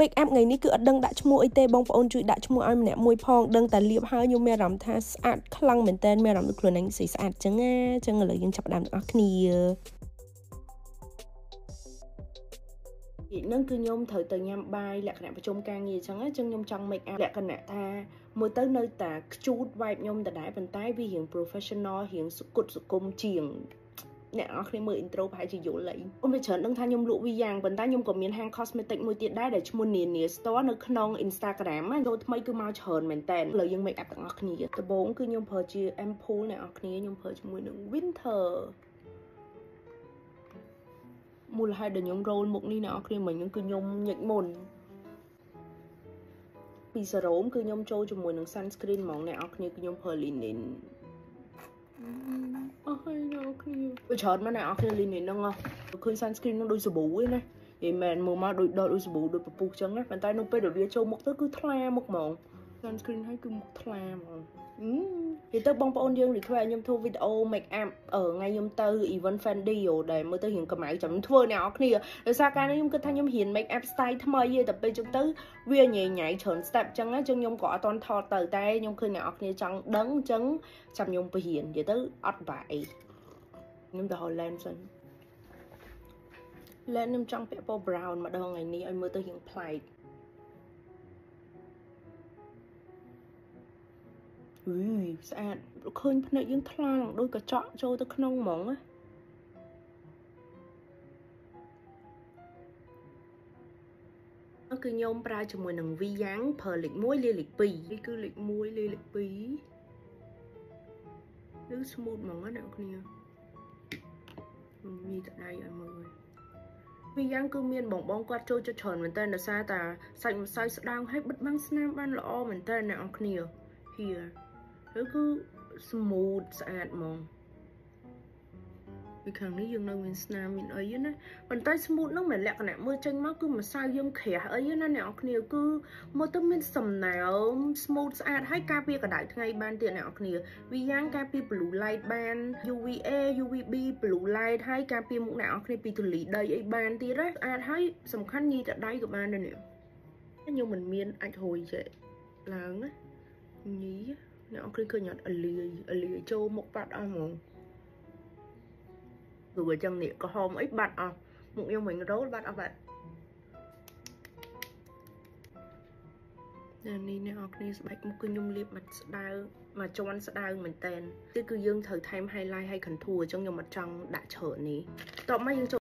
make up ថ្ងៃនេះគឺអត់ដឹងដាក់ឈ្មោះអីទេបងប្អូនជួយដាក់ឈ្មោះឲ្យម្នាក់មួយផងដឹងតែលាបហើយខ្ញុំមានអារម្មណ៍ថាស្អាតខ្លាំងមែនតើមានអារម្មណ៍ដូចខ្លួនឯងស្អីស្អាតចឹងណាចឹងឥឡូវយើងចាប់ផ្ដើមទាំងអស់គ្នានិយាយនឹងគឺខ្ញុំត្រូវទៅញ៉ាំបាយលក្ខណៈប្រជុំការងារអញ្ចឹងអញ្ចឹងខ្ញុំចង់ make up លក្ខណៈថាមើលទៅនៅតែខ្ជូត vibe ខ្ញុំដដែលប៉ុន្តែវារៀង professional រៀងសុគតសុគមជាង អ្នកនរគ្នាមើល intro ប្រហែលជាយល់ហើយអូនវាច្រើនដឹងថាខ្ញុំលក់វាយ៉ាងប៉ុន្តែខ្ញុំក៏មានហាង cosmetic មួយទៀតដែរដែលឈ្មោះ Nania Store នៅក្នុង Instagram ណាចូលថ្មីគឺមកច្រើនមែនតើឥឡូវយើង make up ទាំងអស់គ្នាដំបូងគឺខ្ញុំប្រើជា ampoule អ្នកនរគ្នាខ្ញុំប្រើជាមួយនឹង winter មូលហេតុដែលខ្ញុំរោលមុខនេះអ្នកនរគ្នាមិញហ្នឹងគឺខ្ញុំញិចមុនពីសារ៉ូមគឺខ្ញុំចូលជាមួយនឹង sunscreen ហ្មងអ្នកនរគ្នាគឺខ្ញុំប្រើ linen អស់ហើយអ្នកគ្នាវាច្រើនមកអ្នកអរគ្នាលីននេះហ្នឹងឃើញ sunscreen ហ្នឹងដូចសាប៊ូឯណានិយាយមែនមើលមកដូចដកដូចសាប៊ូដូចពពុះចឹងណាប៉ុន្តែនៅពេលដែលវាចូលមុខទៅគឺថ្លាមុខហ្មង sunscreen ហើយគឺមុខថ្លាហ្មងនិយាយទៅបងប្អូនយើង request ខ្ញុំធ្វើវីដេអូ make up អឺថ្ងៃខ្ញុំទៅ event Fendi ដែលមើលទៅរៀងកម្ៅចាំធ្វើអ្នកនរគ្នាដោយសារការនេះខ្ញុំគិតថាខ្ញុំរៀន make up style ថ្មីទេតែពេលចឹងទៅវាញ៉ៃញ៉ៃច្រើន step ចឹងចឹងខ្ញុំក៏អត់តន់ថតទៅតែខ្ញុំឃើញអ្នកនរគ្នាចង់ដឹងចឹងចាំខ្ញុំទៅរៀននិយាយទៅអត់បាក់អីខ្ញុំទៅ Holland សិន Land ខ្ញុំចង់ពាក់ពណ៌ brown ម្ដងថ្ងៃនេះឲ្យមើលទៅរៀងប្លែក អឺស្អាតឃើញភ្នែកយើងថ្លាឡើងដូចកញ្ចក់ចូលទៅក្នុងហ្មងណាគឺខ្ញុំប្រើជាមួយនឹង V យ៉ាងប្រើលេខ1លាយលេខ2នេះគឺលេខ1លាយលេខ2ឬ smooth ហ្មងណាអ្នកគ្នាមានតដៃឲ្យមើលវាយ៉ាងគឺមានបងបងគាត់ចូលចិត្តច្រើនមែនតើដោយសារតាសាច់ម្សៅស្ដាងហើយបិទបាំងស្នាមបានល្អមែនតើអ្នកនរគ្នា here ឬគឺ smooth ស្អាតហ្មងពីខាងនេះយើងនៅមានស្នាមមានអីណាប៉ុន្តែ smooth ហ្នឹងមិនលក្ខណៈមើលចេញមកគឺម្សៅយើងក្រាស់អីណាអ្នកនរគ្នាគឺមើលទៅមានសំណើម smooth ស្អាតហើយការពារកម្ដៅថ្ងៃបានទៀតអ្នកនរគ្នាវាយ៉ាងការពារ blue light បាន UVA UVB blue light ហើយការពារមុខអ្នកនរគ្នាពីធូលីដីអីបានទៀតណាស្អាតហើយសំខាន់ញីតដៃក៏បានដែរនេះខ្ញុំមិនមានអាចហួយចេះឡើងណាញី អ្នកអង្គឃើញអត់អលាយអលាយចូលមុខបាត់អស់ហ្មងព្រោះអញ្ចឹងនេះក្រហមអីបាត់អស់មុខខ្ញុំវិញរោលបាត់អស់បាត់នេះអ្នកអរគ្នាស្បែកមុខគឺខ្ញុំលាបមកស្ដៅមកជន់ស្ដៅមែនតែនគឺគឺយើងត្រូវថែម highlight ហើយ contour អញ្ចឹងខ្ញុំអត់ចង់ដាក់ច្រើននេះតបមកយើង